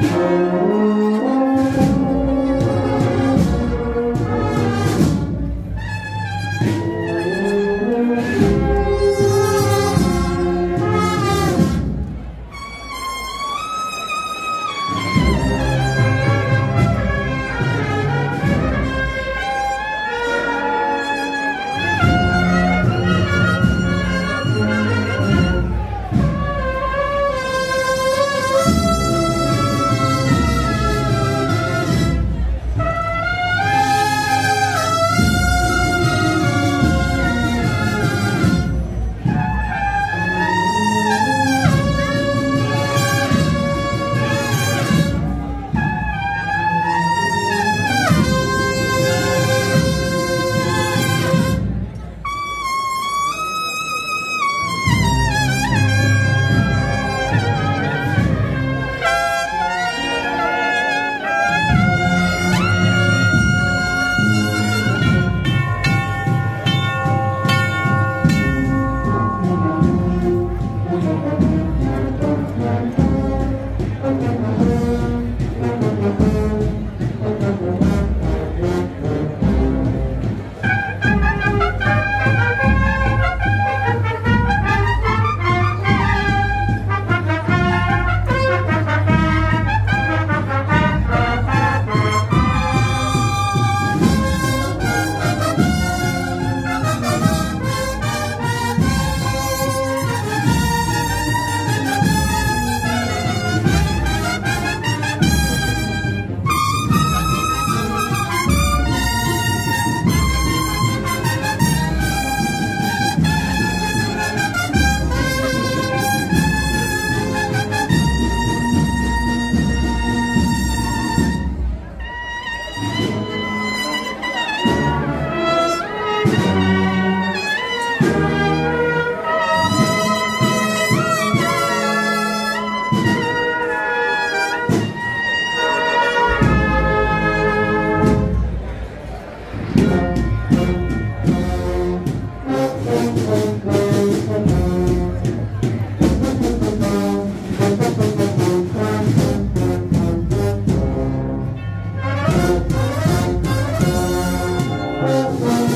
Música